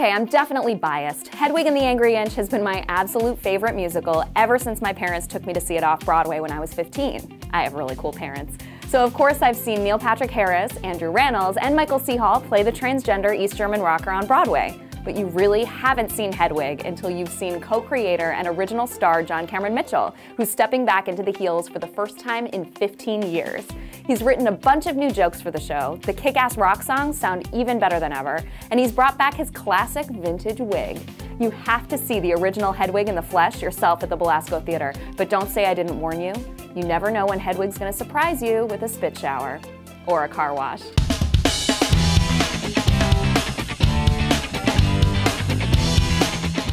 Okay, I'm definitely biased. Hedwig and the Angry Inch has been my absolute favorite musical ever since my parents took me to see it off Broadway when I was 15. I have really cool parents. So of course I've seen Neil Patrick Harris, Andrew Rannells, and Michael C. Hall play the transgender East German rocker on Broadway but you really haven't seen Hedwig until you've seen co-creator and original star John Cameron Mitchell, who's stepping back into the heels for the first time in 15 years. He's written a bunch of new jokes for the show, the kick-ass rock songs sound even better than ever, and he's brought back his classic vintage wig. You have to see the original Hedwig in the flesh yourself at the Belasco Theater, but don't say I didn't warn you. You never know when Hedwig's gonna surprise you with a spit shower or a car wash.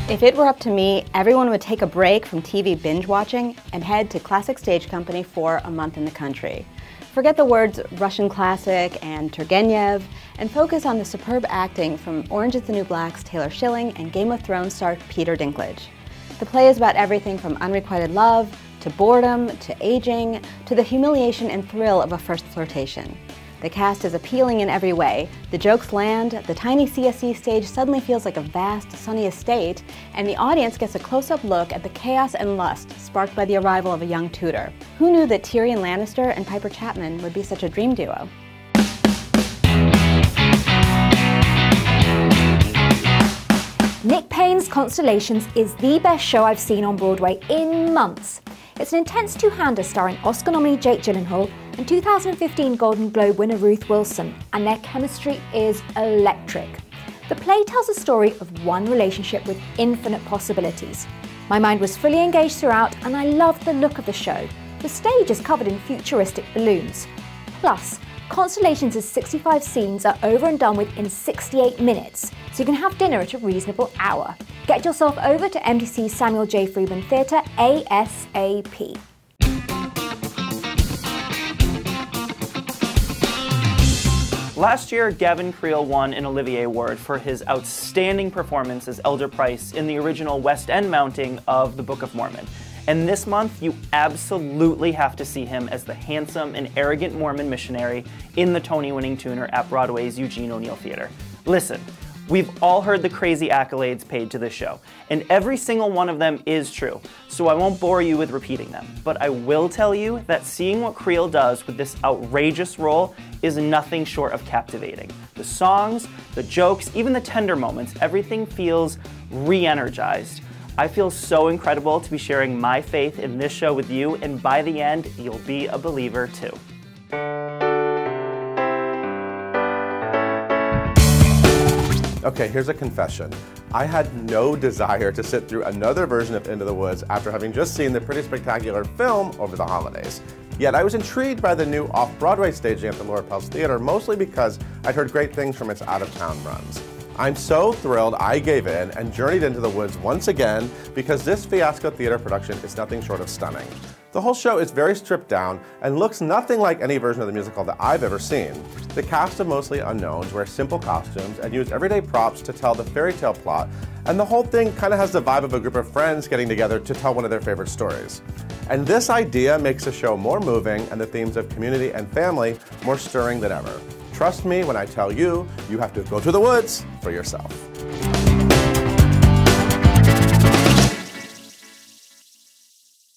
If it were up to me, everyone would take a break from TV binge watching and head to Classic Stage Company for a month in the country. Forget the words Russian classic and Turgenev and focus on the superb acting from Orange is the New Black's Taylor Schilling and Game of Thrones star Peter Dinklage. The play is about everything from unrequited love, to boredom, to aging, to the humiliation and thrill of a first flirtation. The cast is appealing in every way. The jokes land, the tiny CSC stage suddenly feels like a vast, sunny estate, and the audience gets a close-up look at the chaos and lust sparked by the arrival of a young tutor. Who knew that Tyrion Lannister and Piper Chapman would be such a dream duo? Nick Payne's Constellations is the best show I've seen on Broadway in months. It's an intense two-hander starring Oscar nominee Jake Gyllenhaal and 2015 Golden Globe winner Ruth Wilson, and their chemistry is electric. The play tells a story of one relationship with infinite possibilities. My mind was fully engaged throughout, and I loved the look of the show. The stage is covered in futuristic balloons. Plus, Constellations' 65 scenes are over and done with in 68 minutes, so you can have dinner at a reasonable hour. Get yourself over to MTC's Samuel J. Friedman Theatre ASAP. Last year, Gavin Creel won an Olivier Award for his outstanding performance as Elder Price in the original West End mounting of The Book of Mormon. And this month, you absolutely have to see him as the handsome and arrogant Mormon missionary in the Tony winning tuner at Broadway's Eugene O'Neill Theater. Listen, We've all heard the crazy accolades paid to this show, and every single one of them is true, so I won't bore you with repeating them. But I will tell you that seeing what Creel does with this outrageous role is nothing short of captivating. The songs, the jokes, even the tender moments, everything feels re-energized. I feel so incredible to be sharing my faith in this show with you, and by the end, you'll be a believer too. Okay, here's a confession. I had no desire to sit through another version of Into the Woods after having just seen the pretty spectacular film over the holidays. Yet I was intrigued by the new off-Broadway staging at the Laura Pels Theater, mostly because I'd heard great things from its out-of-town runs. I'm so thrilled I gave in and journeyed into the woods once again because this Fiasco Theater production is nothing short of stunning. The whole show is very stripped down and looks nothing like any version of the musical that I've ever seen. The cast of mostly unknowns wear simple costumes and use everyday props to tell the fairy tale plot, and the whole thing kind of has the vibe of a group of friends getting together to tell one of their favorite stories. And this idea makes the show more moving and the themes of community and family more stirring than ever. Trust me when I tell you, you have to go to the woods for yourself.